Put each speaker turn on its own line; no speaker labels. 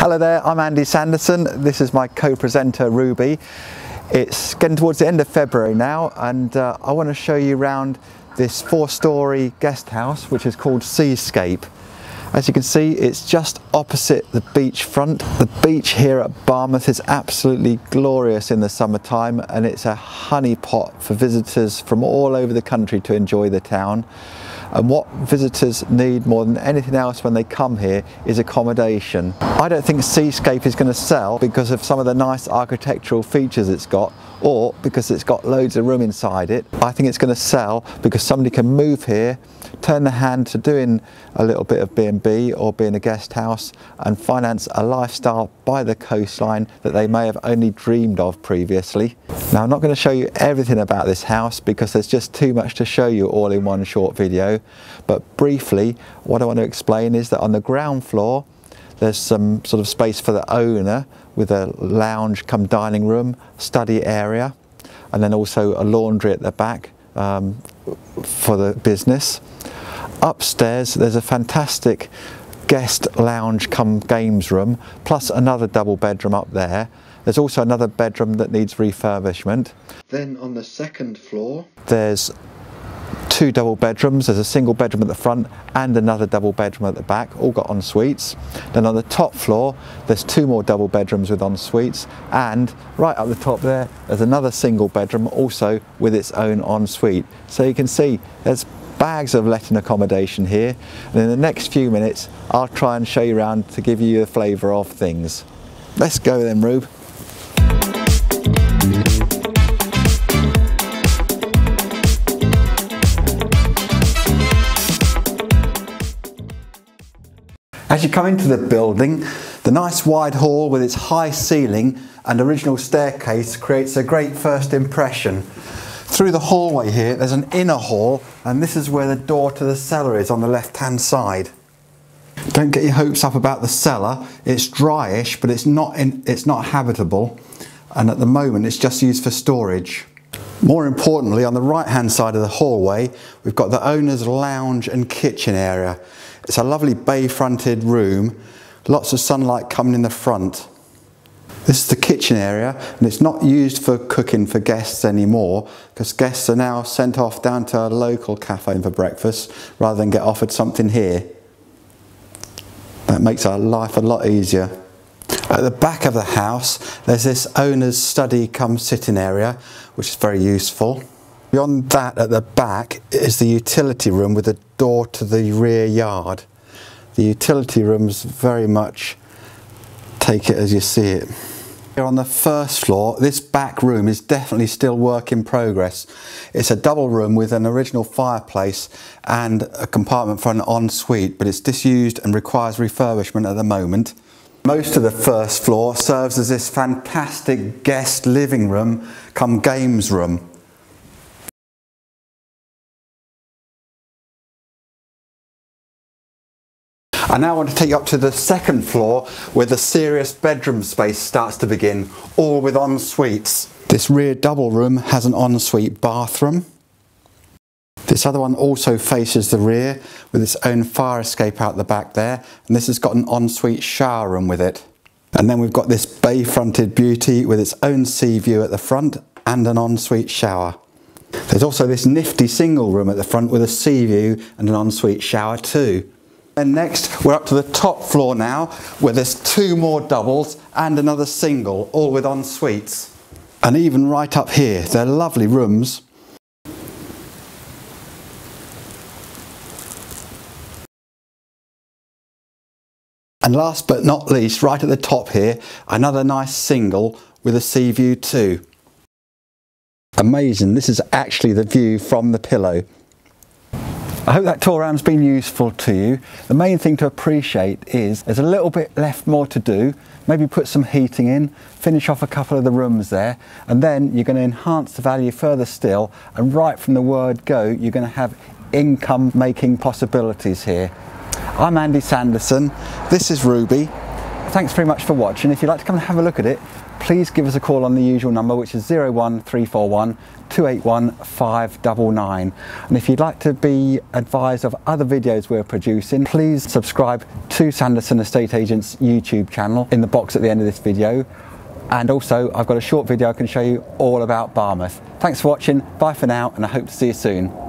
Hello there, I'm Andy Sanderson. This is my co-presenter Ruby. It's getting towards the end of February now and uh, I want to show you around this four-storey guest house which is called Seascape. As you can see, it's just opposite the beach front. The beach here at Barmouth is absolutely glorious in the summertime and it's a honeypot for visitors from all over the country to enjoy the town. And what visitors need more than anything else when they come here is accommodation. I don't think Seascape is going to sell because of some of the nice architectural features it's got or because it's got loads of room inside it. I think it's going to sell because somebody can move here, turn the hand to doing a little bit of B&B or being a guest house and finance a lifestyle by the coastline that they may have only dreamed of previously. Now I'm not going to show you everything about this house because there's just too much to show you all in one short video but briefly what I want to explain is that on the ground floor there's some sort of space for the owner with a lounge come dining room, study area, and then also a laundry at the back um, for the business. Upstairs there's a fantastic guest lounge come games room, plus another double bedroom up there. There's also another bedroom that needs refurbishment. Then on the second floor, there's two double bedrooms. There's a single bedroom at the front and another double bedroom at the back, all got en suites. Then on the top floor, there's two more double bedrooms with en suites, and right up the top there, there's another single bedroom also with its own en suite. So you can see there's bags of letting accommodation here. And in the next few minutes, I'll try and show you around to give you a flavour of things. Let's go then, Rube. Come into the building, the nice wide hall with its high ceiling and original staircase creates a great first impression. Through the hallway here, there's an inner hall, and this is where the door to the cellar is on the left hand side. Don't get your hopes up about the cellar. It's dryish, but it's not, in, it's not habitable, and at the moment it's just used for storage. More importantly, on the right hand side of the hallway, we've got the owner's lounge and kitchen area. It's a lovely bay fronted room, lots of sunlight coming in the front. This is the kitchen area and it's not used for cooking for guests anymore because guests are now sent off down to a local cafe for breakfast rather than get offered something here. That makes our life a lot easier. At the back of the house there's this owner's study come sitting area which is very useful. Beyond that at the back is the utility room with a door to the rear yard. The utility rooms very much take it as you see it. Here on the first floor, this back room is definitely still work in progress. It's a double room with an original fireplace and a compartment for an ensuite, but it's disused and requires refurbishment at the moment. Most of the first floor serves as this fantastic guest living room come games room. I now want to take you up to the second floor where the serious bedroom space starts to begin, all with en suites. This rear double room has an ensuite bathroom. This other one also faces the rear with its own fire escape out the back there and this has got an ensuite shower room with it. And then we've got this bay fronted beauty with its own sea view at the front and an ensuite shower. There's also this nifty single room at the front with a sea view and an ensuite shower too. And next, we're up to the top floor now, where there's two more doubles and another single, all with en suites. And even right up here, they're lovely rooms. And last but not least, right at the top here, another nice single with a sea view too. Amazing, this is actually the view from the pillow. I hope that tour around's been useful to you. The main thing to appreciate is there's a little bit left more to do. Maybe put some heating in, finish off a couple of the rooms there, and then you're going to enhance the value further still. And right from the word go, you're going to have income making possibilities here. I'm Andy Sanderson. This is Ruby. Thanks very much for watching. If you'd like to come and have a look at it, please give us a call on the usual number, which is 01341 281 599. And if you'd like to be advised of other videos we're producing, please subscribe to Sanderson Estate Agents YouTube channel in the box at the end of this video. And also, I've got a short video I can show you all about Barmouth. Thanks for watching, bye for now, and I hope to see you soon.